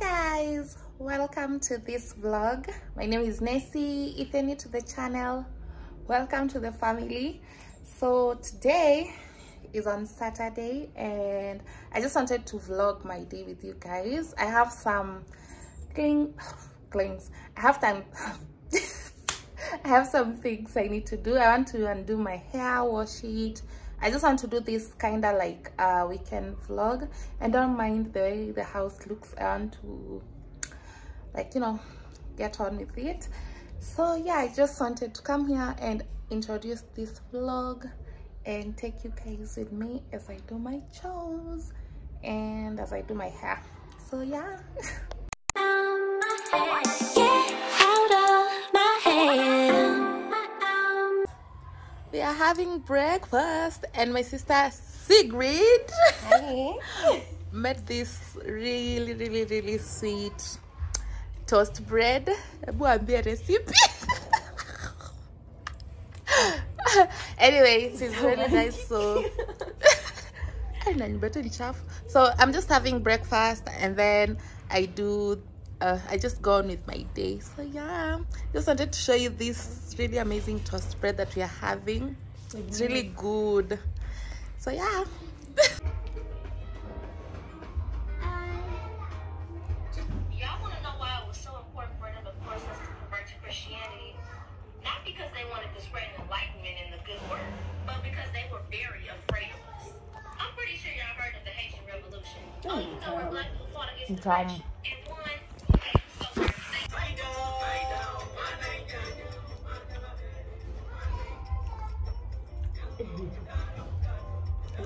hi guys. Welcome to this vlog. My name is Nessie if you're new to the channel. Welcome to the family. So today is on Saturday and I just wanted to vlog my day with you guys. I have some cling clings I have time I have some things I need to do. I want to undo my hair wash it I just want to do this kind of like a weekend vlog. And don't mind the way the house looks I want to like you know get on with it. So yeah I just wanted to come here and introduce this vlog and take you guys with me as I do my chores and as I do my hair. So yeah we are having breakfast and my sister Sigrid made this really really really sweet toast bread. Hebu recipe. Anyway it is really nice so. and better chaff so i'm just having breakfast and then i do uh, I just go on with my day. So yeah, just wanted to show you this really amazing toast bread that we are having. It's really good. So yeah. You wanna know why we're so poor? For them, of course, that's to convert to Christianity, not because they wanted to spread enlightenment and the good word, but because they were very afraid of us. I Y'all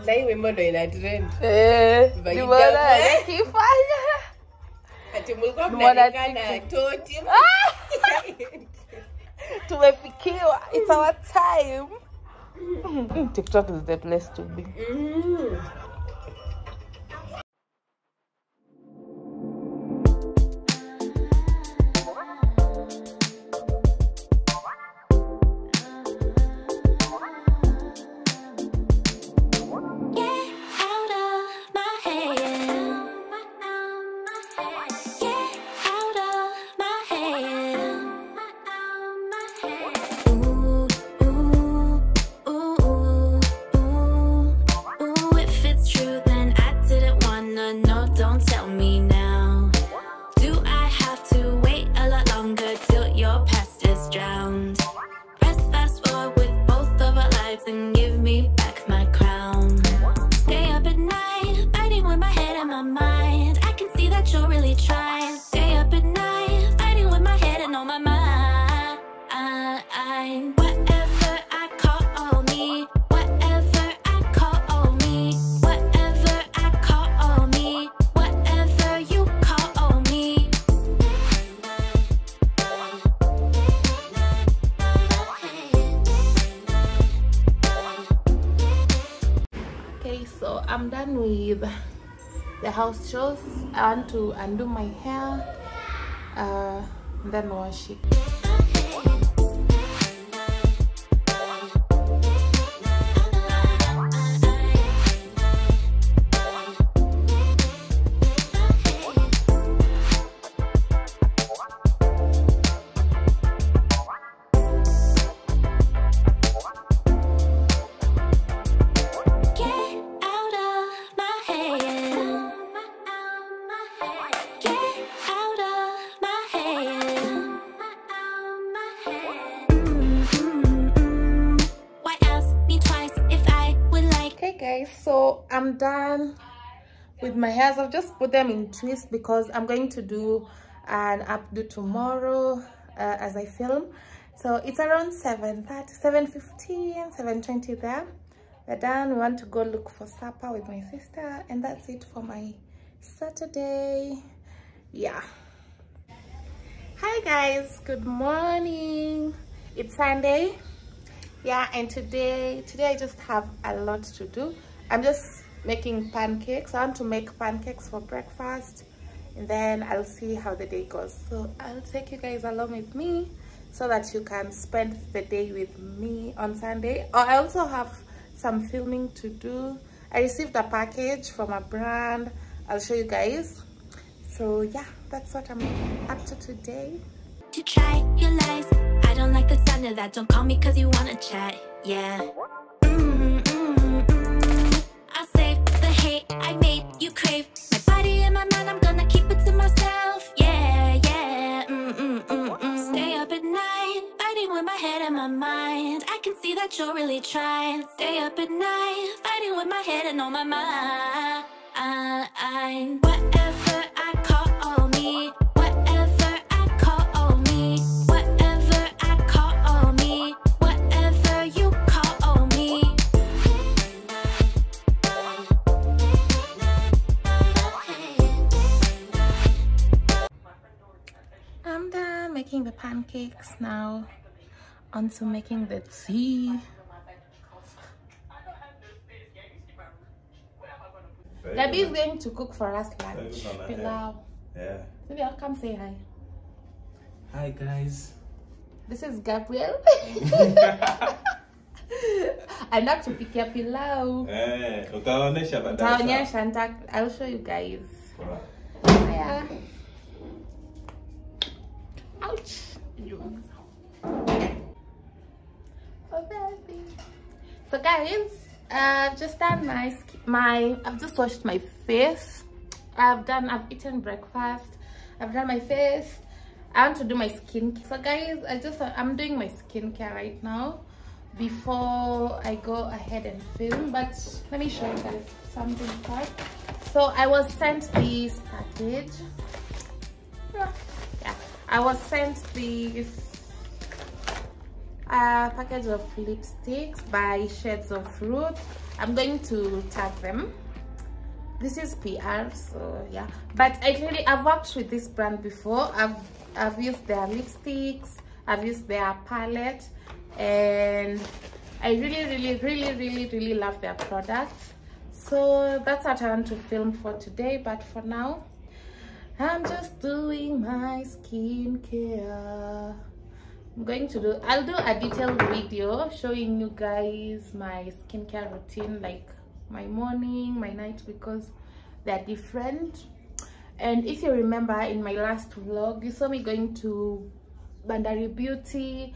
Dai wimbo ndo ina trend. Eh, we. akifanya. Ati mulikuwa Nimeona mnanikana toti. Tumefikiwa. It's our time. Mm, TikTok is the place to be. Mm. Don't tell me now. So I'm done with the house chores. I want to undo my hair, uh, then wash it. I'm done with my hairs. I've just put them in twists because I'm going to do an updo tomorrow uh, as I film. So it's around 7.30, 7.15, 7.20 there. We're done. We want to go look for supper with my sister. And that's it for my Saturday. Yeah. Hi guys, good morning. It's Sunday. Yeah, and today, today I just have a lot to do. I'm just making pancakes. I want to make pancakes for breakfast. And then I'll see how the day goes. So I'll take you guys along with me so that you can spend the day with me on Sunday. Or I also have some filming to do. I received a package from a brand. I'll show you guys. so yeah that's what i'm up to today to try your lies. I don't like the sound of that. Don't call me cause you wanna chat. Yeah. I made you crave. My body and my mind, I'm gonna keep it to myself. Yeah, yeah. Mm, mm, mm, mm. Stay up at night, fighting with my head and my mind. I can see that you're really trying. Stay up at night, fighting with my head and on my mind. Whatever making the pancakes now onto making the tea Gabby is going to cook for us lunch. Pilau. Yeah. Maybe I'll come say hi. Hi guys. This is Gabriel. Anaenda kutupikia pilau. Eh, utaonesha baadaye. Taonyesha, nita- I'll show you guys. Haya. Ouch. Oh. So guys, I've just done my my I've just washed my face. I've done I've eaten breakfast. I've done my face. I want to do my skincare. So guys, I just I'm doing my skincare right now before I go ahead and film. But let me show you guys something first. So I was sent this package. I was sent this a uh, package of lipsticks by Shades of Fruit. I'm going to tag them. This is PR, so yeah. But I really I've worked with this brand before. I've I've used their lipsticks, I've used their palette, and I really, really, really, really, really love their products. So that's what I want to film for today. But for now, I'm just doing my skincare. I'm going to do I'll do a detailed video showing you guys my skincare routine like my morning my night because they're different. And if you remember in my last vlog you saw me going to Bandari Beauty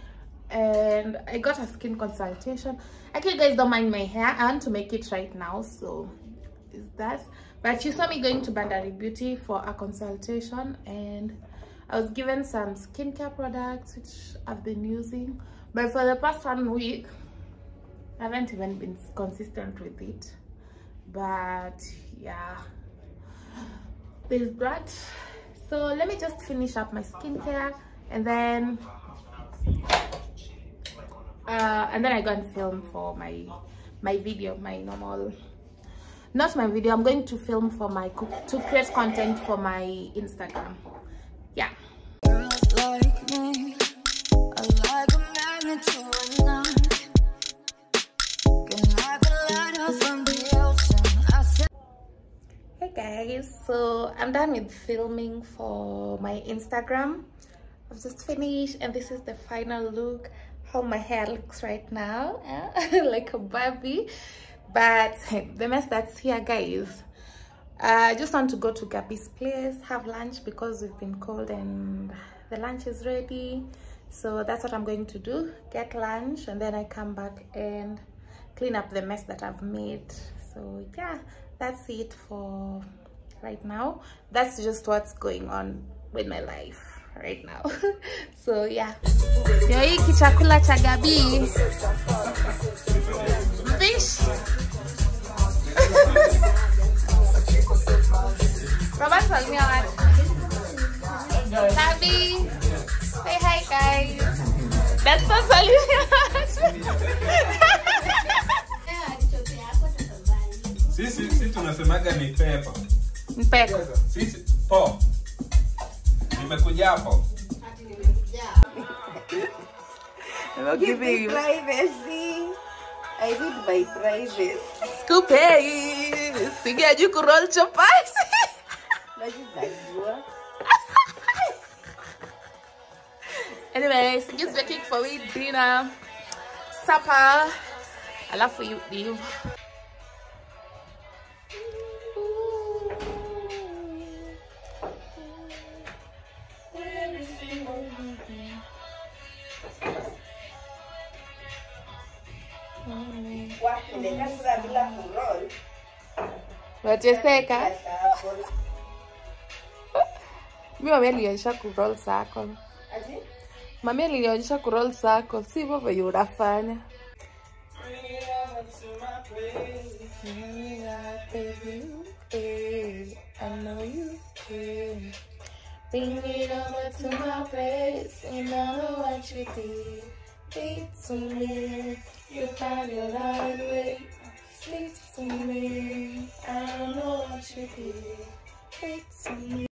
and I got a skin consultation. Actually you guys don't mind my hair. I want to make it right now so is that but you saw me going to Bandari Beauty for a consultation and I was given some skincare products which I've been using. But for the past one week I haven't even been consistent with it. But yeah. There's that. So let me just finish up my skincare and then uh, and then I go and film for my my video my normal not my video i'm going to film for my cook to create content for my instagram yeah Girls like me are like a magnet to a knot. Can like a lighter from the ocean. I said. hey guys so i'm done with filming for my instagram i've just finished and this is the final look how my hair looks right now like a barbie but the mess that's here guys uh, I just want to go to Gabby's place, have lunch because we've been cold and the lunch is ready. So that's what I'm going to do, get lunch and then I come back and clean up the mess that I've made. So yeah, that's it for right now. That's just what's going on with my life right now. so yeah. Ndio hiki chakula cha Gabi. Mpeko. Sisi po. Nimekuja hapo. Give me privacy. I need my privacy. Skupei. Sigia juu kuroll chapati. Najua. Anyways, just making for me dinner, supper. Alafu you leave. Nimekasura bila kuroll. Unateseka. Shuffle. Mi mami alionyesha kuroll circle. Ati? Mami alinionyesha kuroll circle, si hivyo venye unafanya. Bring it over to my place, and I know what you did. Eat to me, your body line with. Sleep to me, I know what you be. Eat to me.